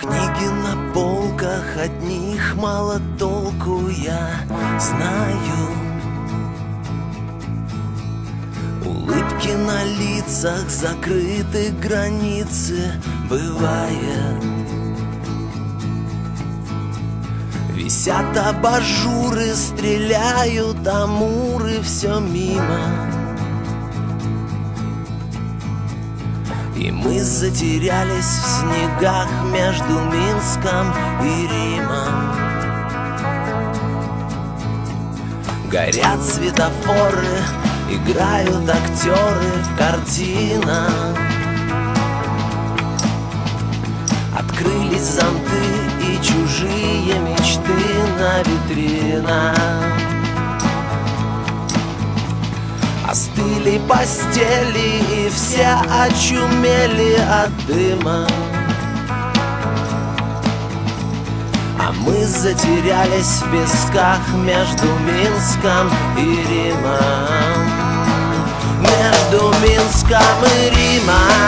Книги на полках, от них мало толку, я знаю. Улыбки на лицах, закрыты границы, бывает. Висят абажуры, стреляют амуры, все мимо мы затерялись в снегах между Минском и Римом. Горят светофоры, играют актеры в картинах. Открылись зонты и чужие мечты на витринах Остыли постели и все очумели от дыма. А мы затерялись в песках между Минском и Римом. Между Минском и Римом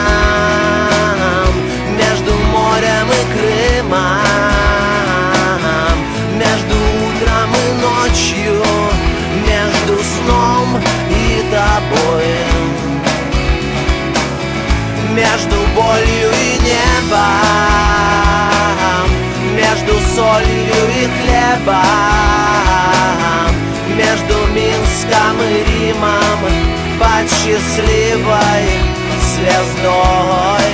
и тобой. Между болью и небом Между солью и хлебом Между Минском и Римом Под счастливой звездой.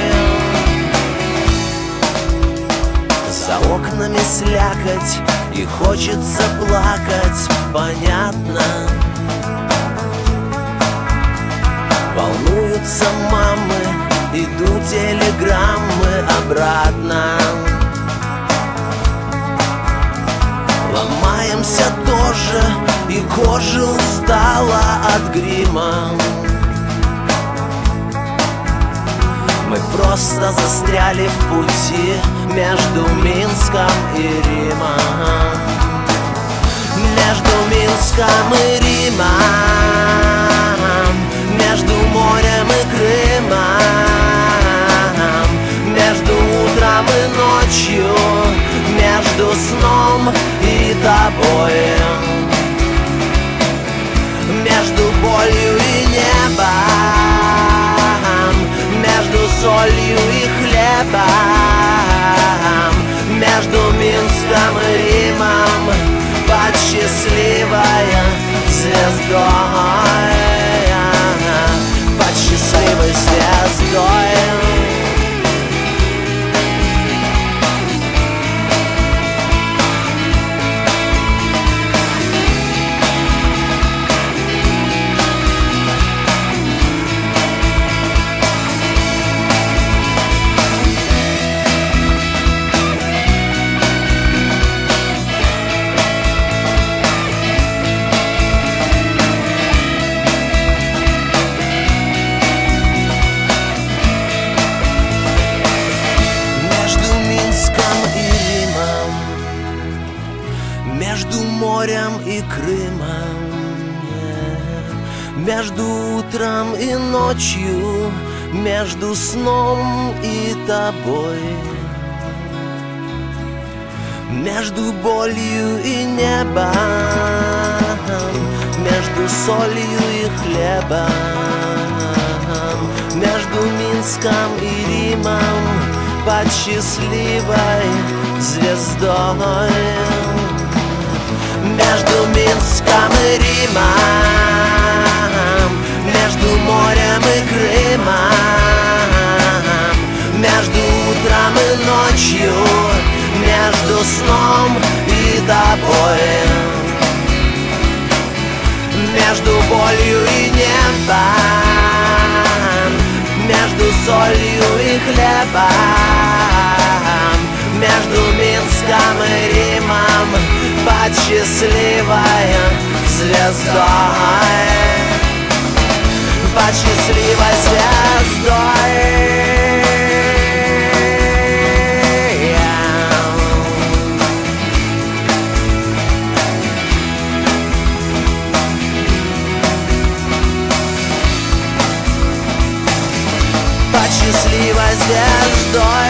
За окнами слякоть и хочется плакать, понятно Волнуются мамы, идут телеграммы обратно. Ломаемся тоже, и кожа устала от грима. Мы просто застряли в пути между Минском и Римом. Между Минском и Римом солью и хлебом Между морем и Крымом. Между утром и ночью Между сном и тобой. Между болью и небом Между солью и хлебом. Между Минском и Римом Под счастливой звездой Между Минском и Римом Между морем и Крымом Между утром и ночью Между сном и тобой Между болью и небом Между солью и хлебом Между Минском и Римом Под счастливой звездой. Под счастливой звездой счастливой звездой